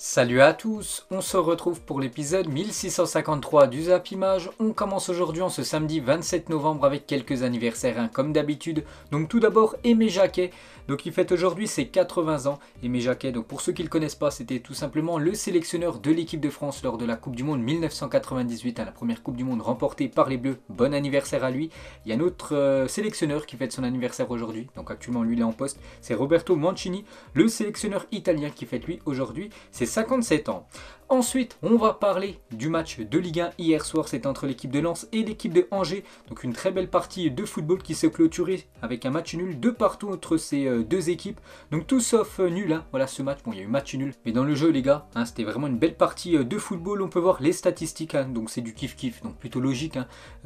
Salut à tous, on se retrouve pour l'épisode 1653 du Zap Image. On commence aujourd'hui en ce samedi 27 novembre avec quelques anniversaires hein, comme d'habitude. Donc tout d'abord Aimé Jacquet, donc il fête aujourd'hui ses 80 ans. Aimé Jacquet, donc pour ceux qui ne le connaissent pas, c'était tout simplement le sélectionneur de l'équipe de France lors de la Coupe du Monde 1998, hein, la première Coupe du Monde remportée par les Bleus. Bon anniversaire à lui. Il y a un autre euh, sélectionneur qui fête son anniversaire aujourd'hui, donc actuellement lui il est en poste, c'est Roberto Mancini, le sélectionneur italien qui fête lui aujourd'hui. 57 ans. Ensuite, on va parler du match de Ligue 1 hier soir. C'est entre l'équipe de Lens et l'équipe de Angers. Donc une très belle partie de football qui s'est clôturée avec un match nul de partout entre ces euh, deux équipes. Donc tout sauf euh, nul. Hein. Voilà ce match. Bon, il y a eu match nul. Mais dans le jeu, les gars, hein, c'était vraiment une belle partie euh, de football. On peut voir les statistiques. Hein. Donc c'est du kiff-kiff. Donc plutôt logique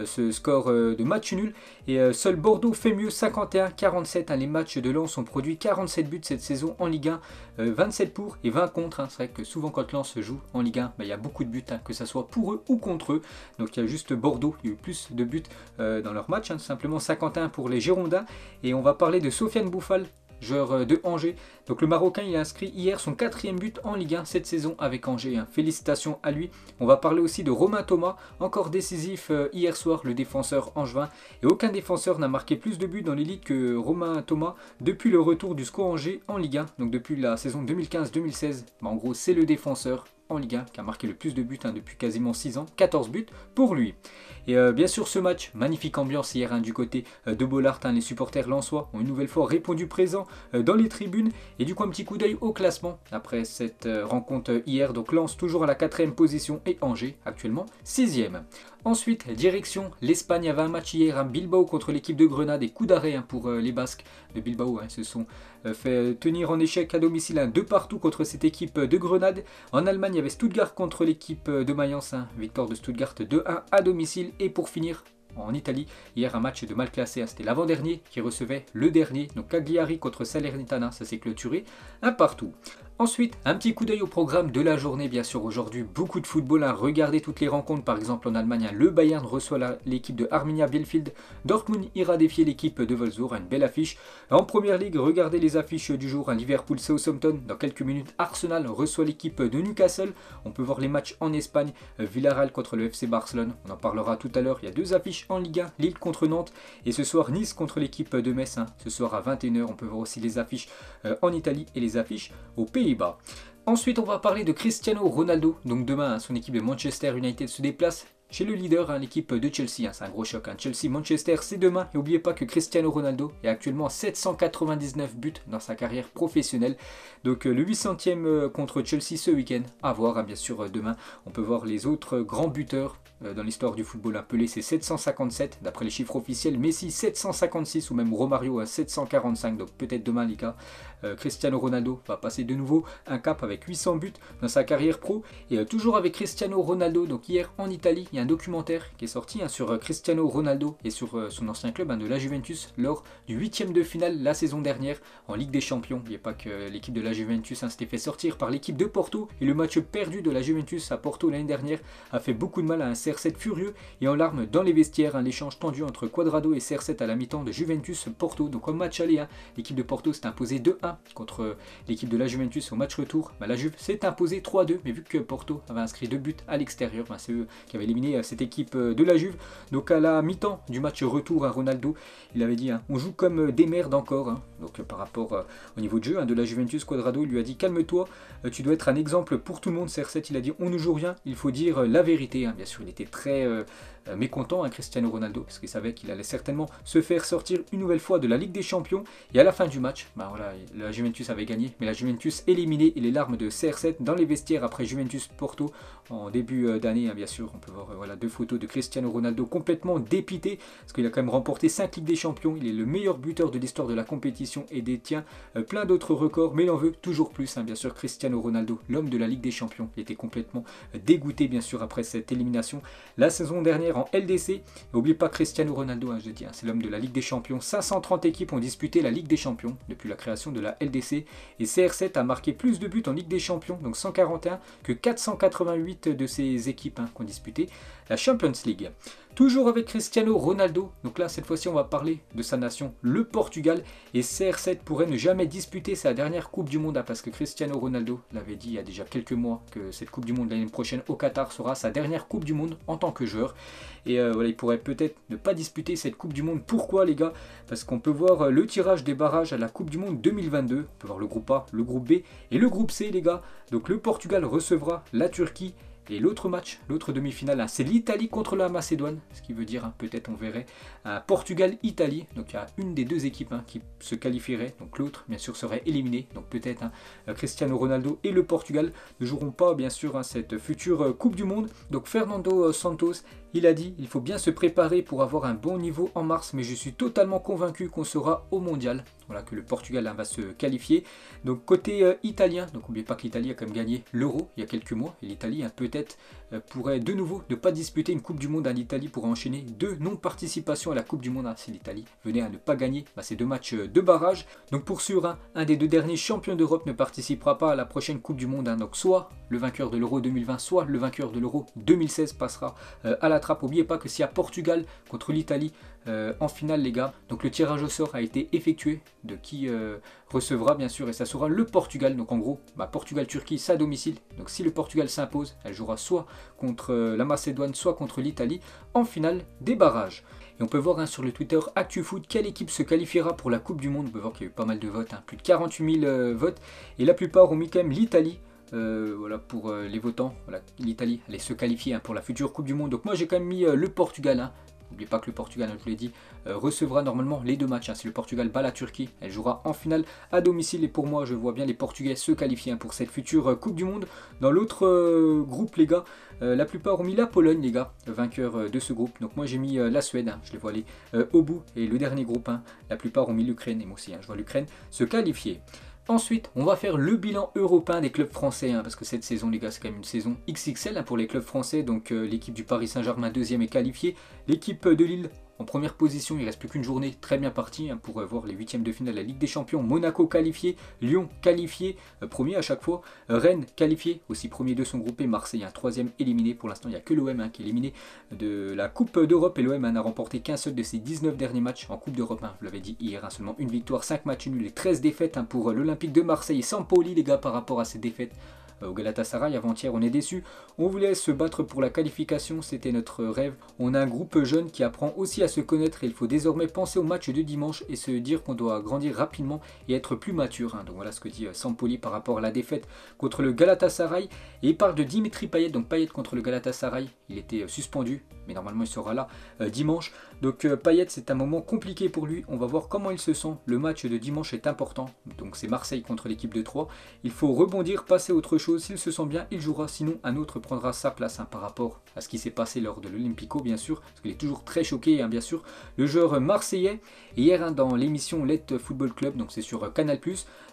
ce score de match nul. Et seul Bordeaux fait mieux 51-47. Les matchs de Lens ont produit 47 buts cette saison en Ligue 1. 27 pour et 20 contre. C'est vrai que souvent quand Lens joue en Ligue 1, bah, il y a beaucoup de buts, hein, que ce soit pour eux ou contre eux. Donc il y a juste Bordeaux, il y a eu plus de buts euh, dans leur match, hein, simplement 51 pour les Girondins. Et on va parler de Sofiane Bouffal, joueur euh, de Angers. Donc le Marocain, il a inscrit hier son quatrième but en Ligue 1 cette saison avec Angers. Hein. Félicitations à lui. On va parler aussi de Romain Thomas, encore décisif euh, hier soir, le défenseur angevin. Et aucun défenseur n'a marqué plus de buts dans l'élite que Romain Thomas depuis le retour du SCO Angers en Ligue 1. Donc depuis la saison 2015-2016. Bah, en gros, c'est le défenseur en Ligue 1, qui a marqué le plus de buts hein, depuis quasiment 6 ans, 14 buts pour lui. Et euh, bien sûr ce match, magnifique ambiance hier hein, du côté euh, de Bollard, hein, les supporters lensois ont une nouvelle fois répondu présent euh, dans les tribunes. Et du coup un petit coup d'œil au classement après cette rencontre hier, donc Lens toujours à la quatrième position et Angers actuellement sixième. Ensuite, direction l'Espagne avait un match hier à Bilbao contre l'équipe de Grenade et coup d'arrêt pour les Basques de Bilbao. Ils se sont fait tenir en échec à domicile un deux partout contre cette équipe de Grenade. En Allemagne, il y avait Stuttgart contre l'équipe de Mayence, victoire de Stuttgart 2-1 à domicile. Et pour finir, en Italie. Hier, un match de mal classé. Hein. C'était l'avant-dernier qui recevait le dernier. Donc Cagliari contre Salernitana, ça s'est clôturé un partout. Ensuite, un petit coup d'œil au programme de la journée, bien sûr. Aujourd'hui, beaucoup de football. à hein. Regardez toutes les rencontres. Par exemple, en Allemagne, hein, le Bayern reçoit l'équipe de Arminia Bielefeld. Dortmund ira défier l'équipe de Wolfsburg. Une belle affiche. En première ligue, regardez les affiches du jour. Un Liverpool Southampton. Dans quelques minutes, Arsenal reçoit l'équipe de Newcastle. On peut voir les matchs en Espagne. Villarreal contre le FC Barcelone. On en parlera tout à l'heure. Il y a deux affiches en Ligue 1. Lille contre Nantes. Et ce soir, Nice contre l'équipe de Metz. Hein. Ce soir à 21h. On peut voir aussi les affiches euh, en Italie et les affiches au Pays Ensuite, on va parler de Cristiano Ronaldo. Donc demain, son équipe de Manchester United se déplace chez le leader, hein, l'équipe de Chelsea. Hein, c'est un gros choc. Hein. Chelsea-Manchester, c'est demain. Et n'oubliez pas que Cristiano Ronaldo est actuellement à 799 buts dans sa carrière professionnelle. Donc euh, le 800e euh, contre Chelsea ce week-end. À voir, bien sûr, euh, demain. On peut voir les autres grands buteurs dans l'histoire du football appelé c'est 757 d'après les chiffres officiels Messi 756 ou même Romario à 745 donc peut-être demain les Cristiano Ronaldo va passer de nouveau un cap avec 800 buts dans sa carrière pro et toujours avec Cristiano Ronaldo donc hier en Italie un documentaire qui est sorti hein, sur euh, Cristiano Ronaldo et sur euh, son ancien club hein, de la Juventus lors du huitième de finale la saison dernière en Ligue des Champions. Il a pas que l'équipe de la Juventus hein, s'était fait sortir par l'équipe de Porto et le match perdu de la Juventus à Porto l'année dernière a fait beaucoup de mal à un CR7 furieux et en larmes dans les vestiaires. Un échange tendu entre Quadrado et CR7 à la mi-temps de Juventus Porto. Donc au match aller, l'équipe de Porto s'est imposée 2-1 contre euh, l'équipe de la Juventus au match retour. Bah, la Juve s'est imposée 3-2 mais vu que Porto avait inscrit deux buts à l'extérieur, c'est eux qui avaient éliminé cette équipe euh, de la Juve. Donc à la mi-temps du match retour à Ronaldo, il avait dit hein, on joue comme euh, des merdes encore. Hein. Donc euh, par rapport au niveau de jeu hein, de la Juventus, Quadrado il lui a dit calme-toi, tu dois être un exemple pour tout le monde. CR7 il a dit on ne joue rien, il faut dire la vérité. Bien sûr il était très euh, mécontent, à hein, Cristiano Ronaldo, parce qu'il savait qu'il allait certainement se faire sortir une nouvelle fois de la Ligue des Champions. Et à la fin du match, bah la Juventus avait gagné, mais la Juventus éliminée et les larmes de CR7 dans les vestiaires après Juventus Porto en début euh, d'année, hein, bien sûr. On peut voir euh, deux photos de Cristiano Ronaldo complètement dépité, parce qu'il a quand même remporté 5 Ligues des Champions. Il est le meilleur buteur de l'histoire de la compétition et détient plein d'autres records, mais il en veut toujours plus, hein, bien sûr. Cristiano Ronaldo, l'homme de la Ligue des Champions, il était complètement dégoûté, bien sûr, après cette élimination. La saison dernière, en LDC. N'oubliez pas Cristiano Ronaldo, hein, je dis, hein, c'est l'homme de la Ligue des Champions. 530 équipes ont disputé la Ligue des Champions depuis la création de la LDC. Et CR7 a marqué plus de buts en Ligue des Champions, donc 141, que 488 de ces équipes hein, qui ont disputé la Champions League. Toujours avec Cristiano Ronaldo, donc là cette fois-ci on va parler de sa nation, le Portugal, et CR7 pourrait ne jamais disputer sa dernière Coupe du Monde, hein, parce que Cristiano Ronaldo l'avait dit il y a déjà quelques mois que cette Coupe du Monde l'année prochaine au Qatar sera sa dernière Coupe du Monde en tant que joueur, et euh, voilà il pourrait peut-être ne pas disputer cette Coupe du Monde. Pourquoi les gars? Parce qu'on peut voir euh, le tirage des barrages à la Coupe du Monde 2022, on peut voir le groupe A, le groupe B et le groupe C les gars, donc le Portugal recevra la Turquie et l'autre match, l'autre demi-finale, hein, c'est l'Italie contre la Macédoine, ce qui veut dire, hein, peut-être on verrait, Portugal-Italie. Donc il y a une des deux équipes hein, qui se qualifierait, donc l'autre, bien sûr, serait éliminée. Donc peut-être euh, Cristiano Ronaldo et le Portugal ne joueront pas, bien sûr, cette future euh, Coupe du Monde. Donc Fernando euh, Santos il a dit il faut bien se préparer pour avoir un bon niveau en mars, mais je suis totalement convaincu qu'on sera au mondial. Voilà, que le Portugal va se qualifier. Donc côté euh, italien, donc n'oubliez pas que l'Italie a quand même gagné l'euro il y a quelques mois. Et l'Italie hein, peut-être pourrait de nouveau ne pas disputer une Coupe du Monde à l'Italie pour enchaîner deux non-participations à la Coupe du Monde. Hein, si l'Italie venait à ne pas gagner bah, ces deux matchs euh, de barrage. Donc pour sûr, hein, un des deux derniers champions d'Europe ne participera pas à la prochaine Coupe du Monde. Donc soit le vainqueur de l'Euro 2020, soit le vainqueur de l'Euro 2016 passera à la trappe. N'oubliez pas que s'il y a Portugal contre l'Italie euh, en finale, les gars, donc le tirage au sort a été effectué de qui euh, recevra, bien sûr, et ça sera le Portugal. Donc en gros, bah, Portugal-Turquie, c'est à domicile. Donc si le Portugal s'impose, elle jouera soit contre euh, la Macédoine, soit contre l'Italie en finale des barrages. Et on peut voir hein, sur le Twitter ActuFoot quelle équipe se qualifiera pour la Coupe du Monde. On peut voir qu'il y a eu pas mal de votes, hein, plus de 48 000 votes, et la plupart ont mis quand même l'Italie. Euh, voilà pour euh, les votants. L'Italie allait se qualifier hein, pour la future Coupe du Monde. Donc moi j'ai quand même mis euh, le Portugal. Hein. N'oubliez pas que le Portugal, hein, je vous l'ai dit, recevra normalement les deux matchs. Si le Portugal bat la Turquie, elle jouera en finale à domicile. Et pour moi, je vois bien les Portugais se qualifier pour cette future Coupe du Monde. Dans l'autre groupe, les gars, la plupart ont mis la Pologne, les gars, vainqueur de ce groupe. Donc moi j'ai mis la Suède, je les vois aller au bout. Et le dernier groupe, la plupart ont mis l'Ukraine. Et moi aussi, je vois l'Ukraine se qualifier. Ensuite, on va faire le bilan européen des clubs français, hein, parce que cette saison, les gars, c'est quand même une saison XXL hein, pour les clubs français. Donc euh, l'équipe du Paris Saint-Germain, deuxième, est qualifiée. L'équipe de Lille, en première position, il reste plus qu'une journée très bien partie hein, pour voir les huitièmes de finale de la Ligue des Champions. Monaco qualifié, Lyon qualifié, euh, premier à chaque fois. Rennes qualifié, aussi premier de son groupe. Et Marseille, un troisième éliminé. Pour l'instant, il n'y a que l'OM hein, qui est éliminé de la Coupe d'Europe. Et l'OM n'a remporté qu'un seul de ses 19 derniers matchs en Coupe d'Europe. Hein. je l'avais dit hier, seulement une victoire, 5 matchs nuls et 13 défaites pour l'Olympique de Marseille. Et sans poli, les gars, par rapport à ces défaites. Euh, au Galatasaray avant-hier. On est déçu. On voulait se battre pour la qualification, c'était notre rêve. On a un groupe jeune qui apprend aussi à se connaître et il faut désormais penser au match de dimanche et se dire qu'on doit grandir rapidement et être plus mature. Hein. Donc voilà ce que dit euh, Sampoli par rapport à la défaite contre le Galatasaray. Et il parle de Dimitri Payet, donc Payet contre le Galatasaray. Il était euh, suspendu, mais normalement il sera là dimanche. Donc Payet, c'est un moment compliqué pour lui. On va voir comment il se sent. Le match de dimanche est important. Donc c'est Marseille contre l'équipe de 3. Il faut rebondir, passer à autre chose s'il se sent bien, il jouera, sinon un autre prendra sa place hein, par rapport à ce qui s'est passé lors de l'Olympico, bien sûr, parce qu'il est toujours très choqué, hein, bien sûr. Le joueur marseillais, hier hein, dans l'émission Let Football Club, donc c'est sur Canal+,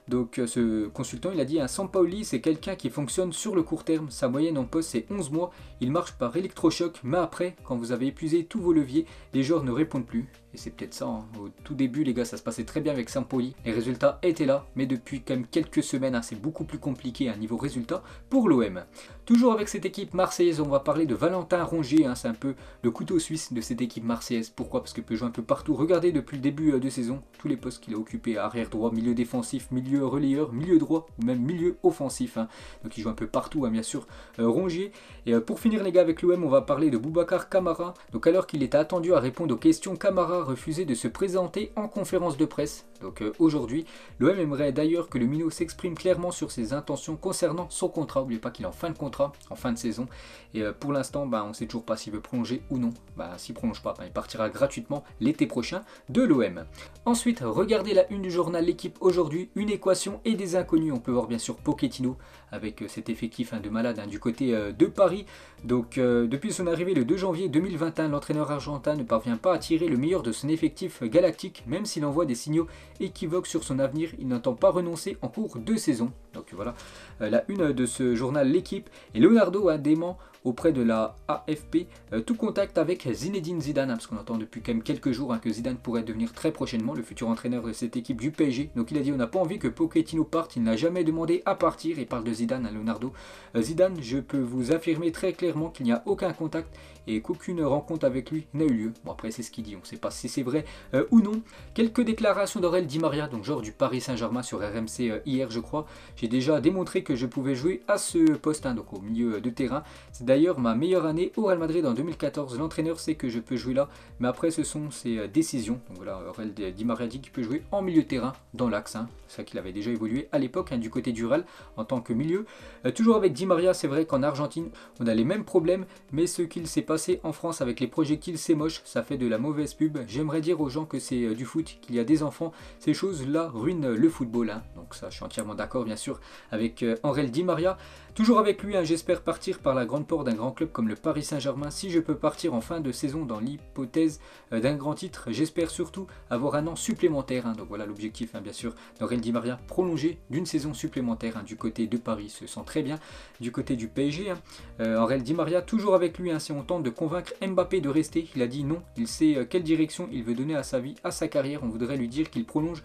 donc euh, ce consultant, il a dit, un Sampaoli, c'est quelqu'un qui fonctionne sur le court terme, sa moyenne en poste c'est 11 mois, il marche par électrochoc, mais après, quand vous avez épuisé tous vos leviers, les joueurs ne répondent plus. Et c'est peut-être ça, hein. au tout début les gars, ça se passait très bien avec Sampoli. Les résultats étaient là, mais depuis quand même quelques semaines, hein, c'est beaucoup plus compliqué à niveau résultat pour l'OM. Toujours avec cette équipe marseillaise, on va parler de Valentin Rongier, hein. c'est un peu le couteau suisse de cette équipe marseillaise. Pourquoi? Parce qu'il peut jouer un peu partout. Regardez depuis le début euh, de saison, tous les postes qu'il a occupés, arrière droit, milieu défensif, milieu relayeur, milieu droit ou même milieu offensif. Donc il joue un peu partout, bien sûr, euh, Rongier. Et euh, pour finir les gars avec l'OM, on va parler de Boubacar Camara. Donc alors qu'il était attendu à répondre aux questions Camara refusé de se présenter en conférence de presse. Donc euh, aujourd'hui, l'OM aimerait d'ailleurs que le Minot s'exprime clairement sur ses intentions concernant son contrat. N'oubliez pas qu'il est en fin de contrat, en fin de saison. Et euh, pour l'instant, bah, on ne sait toujours pas s'il veut prolonger ou non. Bah, s'il prolonge pas, bah, il partira gratuitement l'été prochain de l'OM. Ensuite, regardez la une du journal L'équipe aujourd'hui, une équation et des inconnus. On peut voir bien sûr Pochettino avec euh, cet effectif hein, de malade hein, du côté de Paris. Donc depuis son arrivée le 2 janvier 2021, l'entraîneur argentin ne parvient pas à tirer le meilleur de son effectif galactique, même s'il envoie des signaux équivoques sur son avenir. Il n'entend pas renoncer en cours de saison. Donc voilà, euh, la une de ce journal L'équipe. Et Leonardo a dément auprès de la AFP euh, tout contact avec Zinedine Zidane, hein, parce qu'on entend depuis quand même quelques jours hein, que Zidane pourrait devenir très prochainement le futur entraîneur de cette équipe du PSG. Donc il a dit on n'a pas envie que Pochettino parte, il n'a jamais demandé à partir, il parle de Zidane, à hein, Leonardo. Euh, Zidane, je peux vous affirmer très clairement qu'il n'y a aucun contact et qu'aucune rencontre avec lui n'a eu lieu. Bon après c'est ce qu'il dit, on ne sait pas si c'est vrai euh, ou non. Quelques déclarations d'Aurel Di Maria, donc genre du Paris Saint-Germain sur RMC hier je crois. J'ai déjà démontré que je pouvais jouer à ce poste, donc au milieu de terrain. C'est d'ailleurs ma meilleure année au Real Madrid en 2014. L'entraîneur sait que je peux jouer là, mais après ce sont ses euh, décisions. Donc voilà, Real Di Maria dit qu'il peut jouer en milieu de terrain dans l'axe. Hein. C'est ça qu'il avait déjà évolué à l'époque hein, du côté du Real en tant que milieu. Euh, toujours avec Di Maria, c'est vrai qu'en Argentine, on a les mêmes problèmes, mais ce qu'il s'est passé en France avec les projectiles, c'est moche, ça fait de la mauvaise pub. J'aimerais dire aux gens que c'est euh, du foot, qu'il y a des enfants. Ces choses-là ruinent le football. Hein. Donc ça, je suis entièrement d'accord, bien sûr, avec Aurel Di Maria. Toujours avec lui, j'espère partir par la grande porte d'un grand club comme le Paris Saint-Germain. Si je peux partir en fin de saison dans l'hypothèse euh, d'un grand titre, j'espère surtout avoir un an supplémentaire. Hein. Donc voilà l'objectif, hein, bien sûr, d'Aurel Di Maria, prolonger d'une saison supplémentaire hein, du côté de Paris. Se sent très bien du côté du PSG. Euh, Aurel Di Maria, toujours avec lui, si on tente de convaincre Mbappé de rester, il a dit non. Il sait euh, quelle direction il veut donner à sa vie, à sa carrière. On voudrait lui dire qu'il prolonge,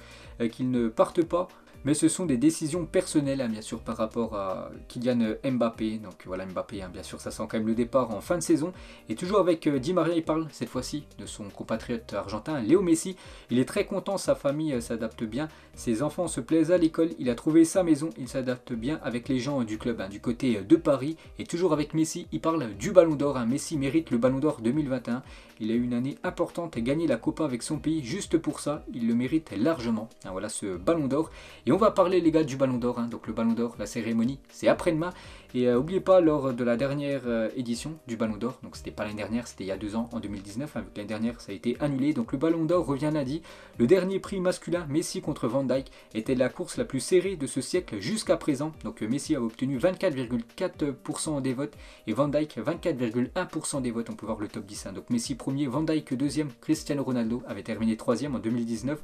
qu'il ne parte pas mais ce sont des décisions personnelles, hein, bien sûr, par rapport à Kylian Mbappé. Donc voilà, Mbappé, hein, bien sûr, ça sent quand même le départ en fin de saison. Et toujours avec euh, Di Maria, il parle cette fois-ci de son compatriote argentin, Léo Messi. Il est très content, sa famille euh, s'adapte bien, ses enfants se plaisent à l'école, il a trouvé sa maison, il s'adapte bien avec les gens du club, hein, du côté euh, de Paris. Et toujours avec Messi, il parle du Ballon d'Or. Messi mérite le Ballon d'Or 2021. Il a eu une année importante et gagné la Copa avec son pays. Juste pour ça, il le mérite largement. voilà ce Ballon d'Or. On va parler les gars du Ballon d'Or. Hein. Donc le Ballon d'Or, la cérémonie, c'est après-demain. Et euh, oubliez pas lors de la dernière euh, édition du Ballon d'Or, donc c'était pas l'année dernière, c'était il y a deux ans, en 2019. Hein, l'année dernière, ça a été annulé. Donc le Ballon d'Or revient lundi. Le dernier prix masculin, Messi contre Van Dyke, était la course la plus serrée de ce siècle jusqu'à présent. Donc euh, Messi a obtenu 24,4% des votes et Van Dyke 24,1% des votes. On peut voir le top 10. Hein. Donc Messi premier, Van Dyke deuxième, Cristiano Ronaldo avait terminé troisième en 2019,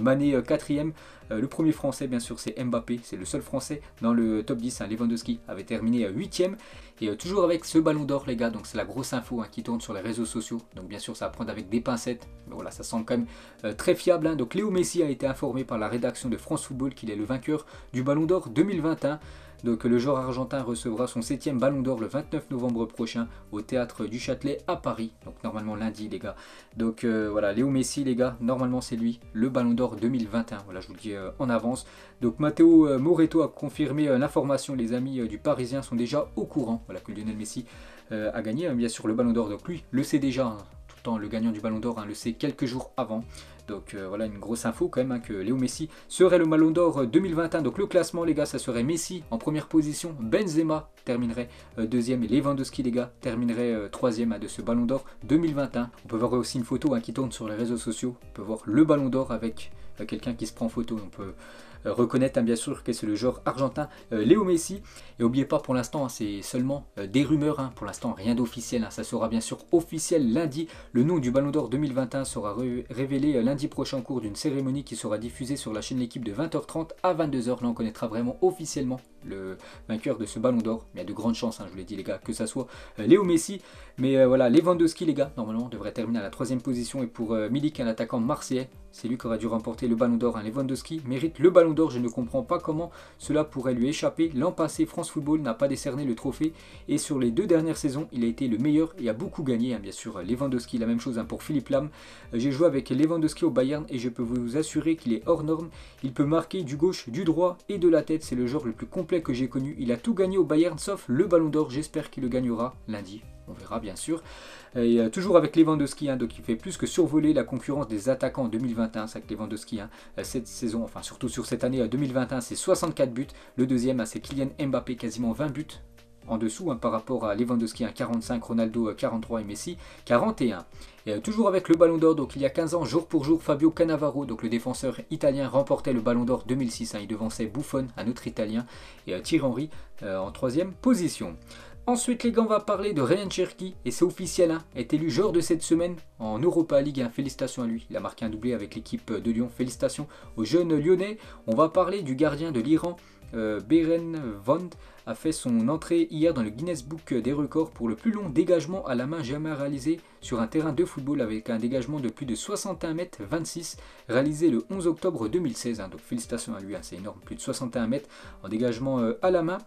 Mané quatrième. le premier français, bien sûr, c'est Mbappé, c'est le seul français dans le top 10. Hein. Lewandowski avait terminé 8ème. Et euh, toujours avec ce ballon d'or, les gars. Donc c'est la grosse info hein, qui tourne sur les réseaux sociaux. Donc bien sûr, ça va prendre avec des pincettes. Mais voilà, ça semble quand même euh, très fiable. Hein. Donc Léo Messi a été informé par la rédaction de France Football qu'il est le vainqueur du ballon d'or 2021. Donc le joueur argentin recevra son septième ballon d'or le 29 novembre prochain au théâtre du Châtelet à Paris. Donc normalement lundi les gars. Donc euh, voilà, Léo Messi les gars, normalement c'est lui, le ballon d'or 2021. Voilà, je vous le dis euh, en avance. Donc Matteo euh, Moreto a confirmé l'information, les amis du Parisien sont déjà au courant. Voilà que Lionel Messi a gagné hein, bien sûr le ballon d'or. Donc lui le sait déjà, hein. tout le temps le gagnant du ballon d'or hein, le sait quelques jours avant. Donc euh, voilà une grosse info quand même hein, que Léo Messi serait le Ballon d'Or 2021. Donc le classement les gars, ça serait Messi en première position, Benzema terminerait euh, deuxième et Lewandowski les gars terminerait euh, troisième hein, de ce Ballon d'Or 2021. On peut voir aussi une photo hein, qui tourne sur les réseaux sociaux. On peut voir le Ballon d'Or avec quelqu'un qui se prend en photo. On peut euh, reconnaître hein, bien sûr que c'est le joueur argentin euh, Léo Messi. Et n'oubliez pas pour l'instant, hein, c'est seulement euh, des rumeurs, hein. pour l'instant rien d'officiel. Ça sera bien sûr officiel lundi. Le nom du Ballon d'Or 2021 sera révélé lundi prochain au cours d'une cérémonie qui sera diffusée sur la chaîne L'équipe de 20h30 à 22h. Là on connaîtra vraiment officiellement le vainqueur de ce ballon d'or. Il y a de grandes chances, je vous l'ai dit les gars, que ça soit Léo Messi. Mais voilà, Lewandowski les gars, normalement devrait terminer à la troisième position. Et pour Milik, un attaquant marseillais, c'est lui qui aura dû remporter le ballon d'or. Lewandowski mérite le ballon d'or. Je ne comprends pas comment cela pourrait lui échapper. L'an passé, France Football n'a pas décerné le trophée. Et sur les deux dernières saisons, il a été le meilleur et a beaucoup gagné. Hein, bien sûr, Lewandowski, la même chose hein, pour Philippe Lam. Euh, j'ai joué avec Lewandowski au Bayern et je peux vous assurer qu'il est hors norme. Il peut marquer du gauche, du droit et de la tête. C'est le joueur le plus complet que j'ai connu. Il a tout gagné au Bayern sauf le ballon d'or. J'espère qu'il le gagnera lundi on verra bien sûr. Et, euh, toujours avec Lewandowski, hein, donc il fait plus que survoler la concurrence des attaquants en 2021, c'est avec Lewandowski, hein, euh, cette saison, enfin surtout sur cette année 2021, euh, c'est 64 buts. Le deuxième, hein, c'est Kylian Mbappé, quasiment 20 buts en dessous par rapport à Lewandowski, 45, Ronaldo 43 et Messi 41. Et toujours avec le Ballon d'Or, donc il y a 15 ans, jour pour jour, Fabio Cannavaro, donc le défenseur italien, remportait le Ballon d'Or 2006. il devançait Buffon, un autre italien, et Thierry Henry en troisième position. Ensuite, les gars, on va parler de Ryan Cherky, et c'est officiel, hein, est élu joueur de cette semaine en Europa League. Hein. félicitations à lui, il a marqué un doublé avec l'équipe de Lyon. Félicitations aux jeunes lyonnais. On va parler du gardien de l'Iran, euh, Beren Vond, a fait son entrée hier dans le Guinness Book des records pour le plus long dégagement à la main jamais réalisé sur un terrain de football avec un dégagement de plus de 61 mètres 26 réalisé le 11 octobre 2016. Hein. donc félicitations à lui, hein, c'est énorme, plus de 61 mètres en dégagement euh, à la main.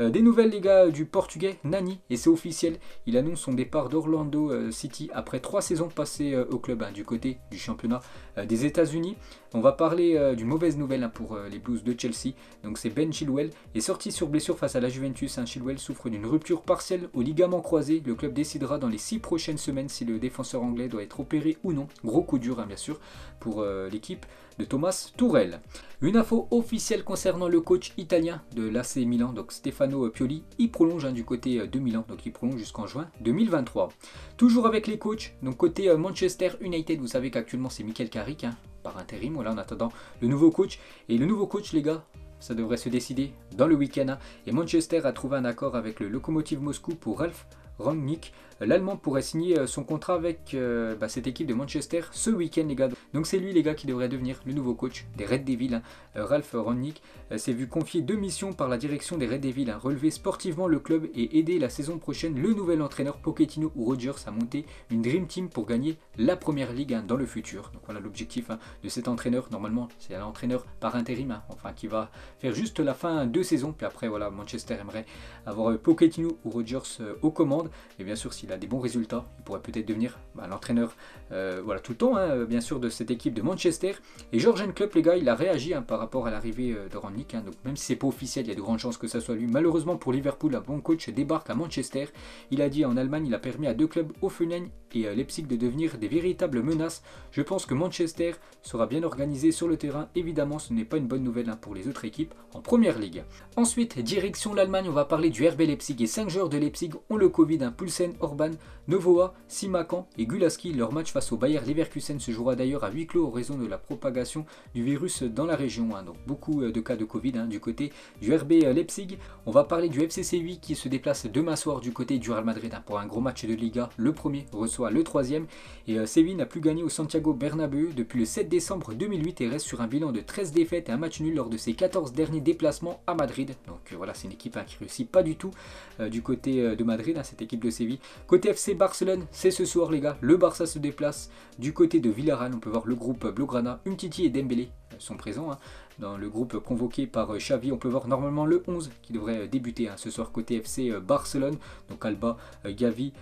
Euh, des nouvelles les gars du portugais Nani et c'est officiel, il annonce son départ d'Orlando euh, City après trois saisons passées au club hein, du côté du championnat des États-Unis. On va parler du mauvaise nouvelle pour les Blues de Chelsea. Donc c'est Ben Chilwell est sorti sur blessure face à la Juventus. Chilwell souffre d'une rupture partielle au ligament croisé. Le club décidera dans les six prochaines semaines si le défenseur anglais doit être opéré ou non. Gros coup dur, hein, bien sûr, pour euh, l'équipe de Thomas Tourelle. Une info officielle concernant le coach italien de l'AC Milan, donc Stefano Pioli, il prolonge hein, du côté euh, de Milan, donc il prolonge jusqu'en juin 2023. Toujours avec les coachs, donc côté euh, Manchester United, vous savez qu'actuellement c'est Michael Carrick, hein, par intérim, voilà en attendant le nouveau coach. Et le nouveau coach, les gars, ça devrait se décider dans le week-end. et Manchester a trouvé un accord avec le Lokomotiv Moscou pour Ralph Rangnick l'Allemand pourrait signer euh, son contrat avec euh, bah, cette équipe de Manchester ce week-end, les gars. Donc c'est lui, les gars, qui devrait devenir le nouveau coach des Red Devils. Hein. Euh, Ralph Rangnick s'est vu confier deux missions par la direction des Red Devils hein. relever sportivement le club et aider la saison prochaine le nouvel entraîneur Pochettino ou Rogers à monter une Dream Team pour gagner la première ligue hein, dans le futur. Donc voilà l'objectif de cet entraîneur. Normalement, c'est un entraîneur par intérim, enfin qui va faire juste la fin de saison. Puis après, voilà, Manchester aimerait avoir Pochettino ou Rogers aux commandes. Et bien sûr, s'il des bons résultats, il pourrait peut-être devenir bah, l'entraîneur euh, voilà, tout le temps, hein, bien sûr, de cette équipe de Manchester. Et Georgian Klopp, les gars, il a réagi hein, par rapport à l'arrivée euh, de Rannick. Hein. donc même si c'est pas officiel, il y a de grandes chances que ça soit lui. Malheureusement pour Liverpool, un bon coach débarque à Manchester. Il a dit en Allemagne, il a permis à deux clubs, Offenheim et euh, Leipzig, de devenir des véritables menaces. Je pense que Manchester sera bien organisé sur le terrain. Évidemment, ce n'est pas une bonne nouvelle pour les autres équipes en première ligue. Ensuite, direction l'Allemagne, on va parler du RB Leipzig et 5 joueurs de Leipzig ont le Covid. Un Pulsen, Novoa, Simakan et Gulaski. Leur match face au Bayer Leverkusen se jouera d'ailleurs à huis clos en raison de la propagation du virus dans la région. Hein. Donc beaucoup euh, de cas de Covid hein, du côté du RB euh, Leipzig. On va parler du FCC 8 qui se déplace demain soir du côté du Real Madrid hein, pour un gros match de Liga. Le premier reçoit le troisième. Et euh, Séville n'a plus gagné au Santiago Bernabéu depuis le 7 décembre 2008 et reste sur un bilan de 13 défaites et un match nul lors de ses 14 derniers déplacements à Madrid. Donc voilà, c'est une équipe qui réussit pas du tout du côté de Madrid, cette équipe de Séville. Côté FC Barcelone, c'est ce soir les gars. Le Barça se déplace du côté de Villarreal. On peut voir le groupe Blaugrana, Umtiti et Dembélé sont présents. Hein. Dans le groupe convoqué par euh, Xavi, on peut voir normalement le 11 qui devrait euh, débuter hein, ce soir côté FC euh, Barcelone. Donc Alba, Gavi,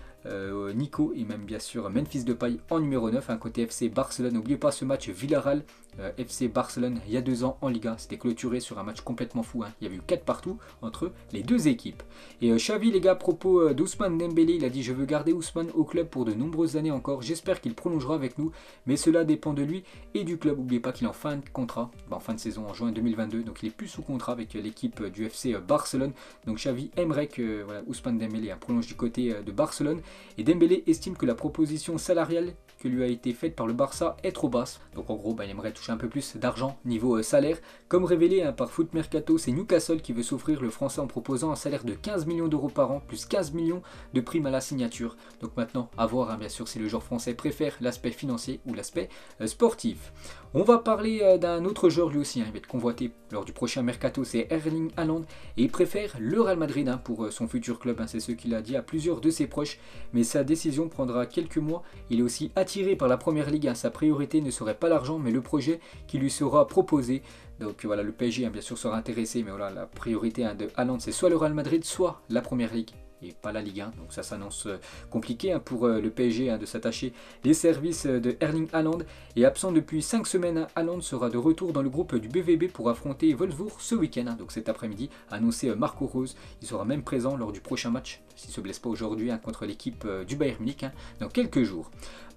Nico et même bien sûr Memphis Depay en numéro 9. Un côté FC Barcelone. N'oubliez pas ce match Villarreal euh, FC Barcelone il y a deux ans en Liga. C'était clôturé sur un match complètement fou. Hein. Il y avait eu 4 partout entre les deux équipes. Et euh, Xavi, les gars, à propos euh, d'Ousmane Dembélé, il a dit Je veux garder Ousmane au club pour de nombreuses années encore. J'espère qu'il prolongera avec nous, mais cela dépend de lui et du club. N'oubliez pas qu'il est en fin de contrat, en fin de saison en juin 2022. Donc il est plus sous contrat avec l'équipe du FC Barcelone. Donc Xavi aimerait que Ousmane Dembélé hein, prolonge du côté de Barcelone. Et Dembélé estime que la proposition salariale que lui a été faite par le Barça est trop basse. Donc en gros, bah, il aimerait toucher un peu plus d'argent niveau euh, salaire. Comme révélé hein, par Foot Mercato, c'est Newcastle qui veut s'offrir le français en proposant un salaire de 15 millions d'euros par an, plus 15 millions de primes à la signature. Donc maintenant, à voir hein, bien sûr si le joueur français préfère l'aspect financier ou l'aspect euh, sportif. On va parler euh, d'un autre joueur lui aussi, hein, il va être convoité lors du prochain mercato, c'est Erling Haaland, et il préfère le Real Madrid pour son futur club, c'est ce qu'il a dit à plusieurs de ses proches, mais sa décision prendra quelques mois. Il est aussi attiré par la première ligue. Hein. Sa priorité ne serait pas l'argent, mais le projet qui lui sera proposé. Donc voilà, le PSG hein, bien sûr sera intéressé, mais voilà, la priorité hein, de Haaland, c'est soit le Real Madrid, soit la première ligue et pas la Ligue 1. Donc ça s'annonce euh, compliqué pour euh, le PSG de s'attacher les services euh, de Erling Haaland. Et absent depuis 5 semaines, Haaland sera de retour dans le groupe du BVB pour affronter Wolfsburg ce week-end. Donc cet après-midi, annoncé Marco Rose. Il sera même présent lors du prochain match, s'il ne se blesse pas aujourd'hui, contre l'équipe du Bayern Munich dans quelques jours.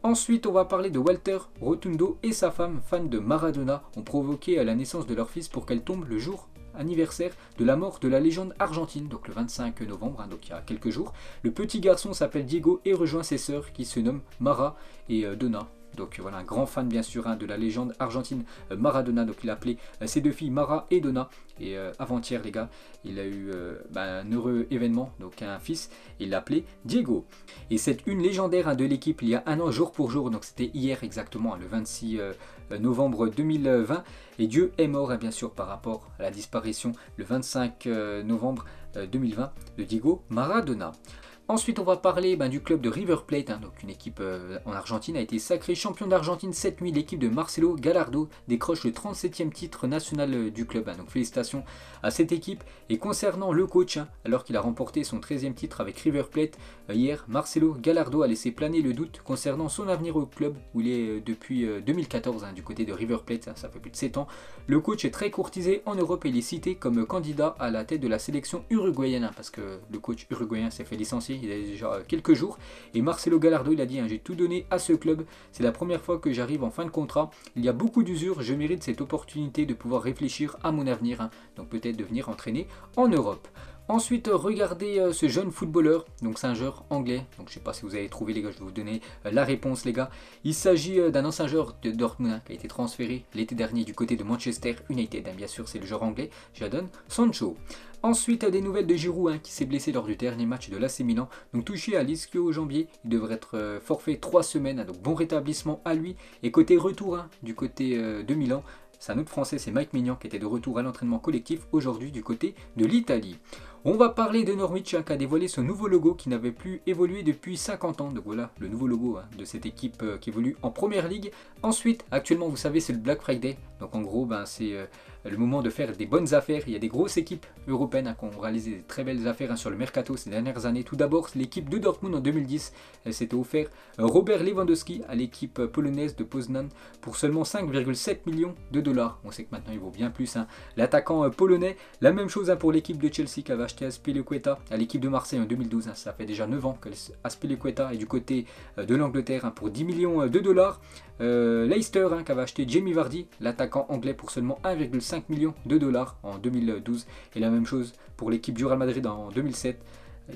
Ensuite, on va parler de Walter Rotundo et sa femme, fan de Maradona, ont provoqué la naissance de leur fils pour qu'elle tombe le jour anniversaire de la mort de la légende argentine, donc le 25 novembre, hein, donc il y a quelques jours. Le petit garçon s'appelle Diego et rejoint ses sœurs qui se nomment Mara et euh, Donna Donc voilà, un grand fan bien sûr hein, de la légende argentine Maradona. Donc il a appelé ses deux filles Mara et Donna. Et avant-hier les gars, il a eu bah, un heureux événement, donc un fils, il l'a appelé Diego. Et c'est une légendaire hein, de l'équipe il y a un an jour pour jour, donc c'était hier exactement, le 26 novembre 2020. Et Dieu est mort bien sûr par rapport à la disparition le 25 novembre 2020 de Diego Maradona. Ensuite, on va parler ben, du club de River Plate, hein, donc une équipe euh, en Argentine, a été sacrée champion d'Argentine cette nuit. L'équipe de Marcelo Gallardo décroche le 37e titre national euh, du club. Hein. donc félicitations à cette équipe. Et concernant le coach, hein, alors qu'il a remporté son 13e titre avec River Plate euh, hier, Marcelo Gallardo a laissé planer le doute concernant son avenir au club où il est depuis 2014 du côté de River Plate. ça fait plus de 7 ans. Le coach est très courtisé en Europe et il est cité comme candidat à la tête de la sélection uruguayenne parce que le coach uruguayen s'est fait licencier il y a déjà quelques jours. Et Marcelo Gallardo, il a dit, hein, j'ai tout donné à ce club, c'est la première fois que j'arrive en fin de contrat, il y a beaucoup d'usure, je mérite cette opportunité de pouvoir réfléchir à mon avenir, hein. donc peut-être de venir entraîner en Europe. Ensuite, regardez euh, ce jeune footballeur, donc c'est un anglais, donc je sais pas si vous avez trouvé les gars, je vais vous donner euh, la réponse les gars. Il s'agit euh, d'un ancien joueur de Dortmund hein, qui a été transféré l'été dernier du côté de Manchester United, bien sûr c'est le joueur anglais, Jadon Sancho. Ensuite, des nouvelles de Giroud qui s'est blessé lors du dernier match de l'AC Milan, donc touché à l'ischio au jambier, il devrait être forfait 3 semaines, donc bon rétablissement à lui. Et côté retour du côté de Milan, c'est un autre français, c'est Mike Mignon qui était de retour à l'entraînement collectif aujourd'hui du côté de l'Italie. On va parler de Norwich qui a dévoilé son nouveau logo qui n'avait plus évolué depuis 50 ans. Donc voilà le nouveau logo hein, de cette équipe euh, qui évolue en première ligue. Ensuite, actuellement vous savez c'est le Black Friday. Donc en gros ben, c'est euh, le moment de faire des bonnes affaires. Il y a des grosses équipes européennes hein, qui ont réalisé des très belles affaires sur le mercato ces dernières années. Tout d'abord l'équipe de Dortmund en 2010. Elle s'était offert euh, Robert Lewandowski à l'équipe polonaise de Poznan pour seulement 5,7 millions de dollars. On sait que maintenant il vaut bien plus. L'attaquant polonais, la même chose pour l'équipe de Chelsea qui avait acheté Aspilicueta à l'équipe de Marseille en 2012. Hein. ça fait déjà 9 ans que Aspilicueta est du côté euh, de l'Angleterre hein, pour 10 millions euh, de dollars. Euh, Leicester hein, qui avait acheté Jamie Vardy, l'attaquant anglais, pour seulement 1,5 million de dollars en 2012. Et la même chose pour l'équipe du Real Madrid en 2007.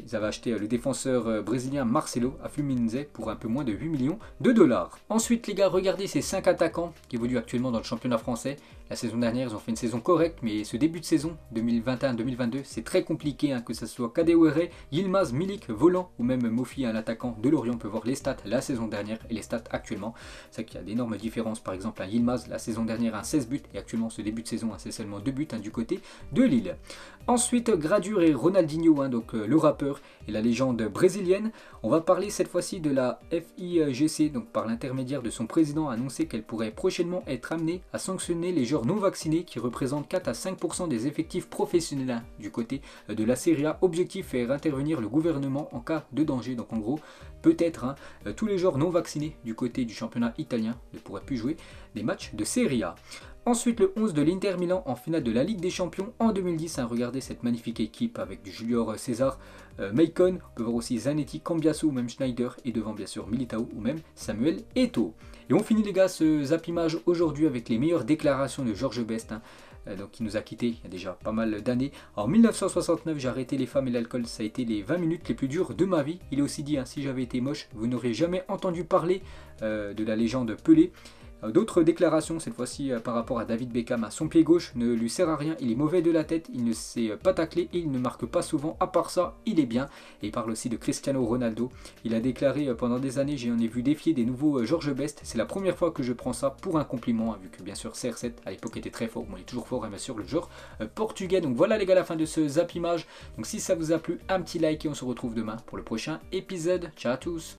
Ils avaient acheté le défenseur brésilien Marcelo à Fluminense pour un peu moins de 8 millions de dollars. Ensuite les gars, regardez ces 5 attaquants qui évoluent actuellement dans le championnat français. La saison dernière, ils ont fait une saison correcte, mais ce début de saison 2021-2022, c'est très compliqué, hein, que ce soit Kadewere, Yilmaz, Milik, Volant ou même Mofi, un attaquant de Lorient. On peut voir les stats la saison dernière et les stats actuellement. C'est qu'il y a d'énormes différences. Par exemple, un Yilmaz, la saison dernière, un 16 buts, et actuellement, ce début de saison, c'est seulement 2 buts hein, du côté de Lille. Ensuite, Gradure et Ronaldinho, hein, donc euh, le rappeur et la légende brésilienne. On va parler cette fois-ci de la FIGC, donc par l'intermédiaire de son président, a annoncé qu'elle pourrait prochainement être amenée à sanctionner les joueurs non vaccinés qui représentent 4 à 5% des effectifs professionnels du côté de la Serie A. Objectif faire intervenir le gouvernement en cas de danger. Donc en gros, peut-être hein, tous les joueurs non vaccinés du côté du championnat italien ne pourraient plus jouer des matchs de Serie A. Ensuite, le 11 de l'Inter Milan en finale de la Ligue des Champions en 2010. Hein, regardez cette magnifique équipe avec du Julio César, euh, on peut voir aussi Zanetti, Cambiasso ou même Schneider et devant bien sûr Militao ou même Samuel Eto'o. Et on finit les gars ce zappimage aujourd'hui avec les meilleures déclarations de Georges Best. Hein, euh, donc, qui nous a quittés il y a déjà pas mal d'années. En 1969, j'ai arrêté les femmes et l'alcool. Ça a été les 20 minutes les plus dures de ma vie. Il a aussi dit, hein, si j'avais été moche, vous n'auriez jamais entendu parler euh, de la légende Pelé. Euh, d'autres déclarations, cette fois-ci euh, par rapport à David Beckham. Son pied gauche ne lui sert à rien, il est mauvais de la tête, il ne sait pas tacler et il ne marque pas souvent. À part ça, il est bien. Et il parle aussi de Cristiano Ronaldo. Il a déclaré euh, pendant des années, j'en ai vu défier des nouveaux George Best. C'est la première fois que je prends ça pour un compliment, hein, vu que bien sûr CR7 à l'époque était très fort. Bon, il est toujours fort, hein, bien sûr, le joueur portugais. Donc voilà les gars, la fin de ce zap image. Donc si ça vous a plu, un petit like et on se retrouve demain pour le prochain épisode. Ciao à tous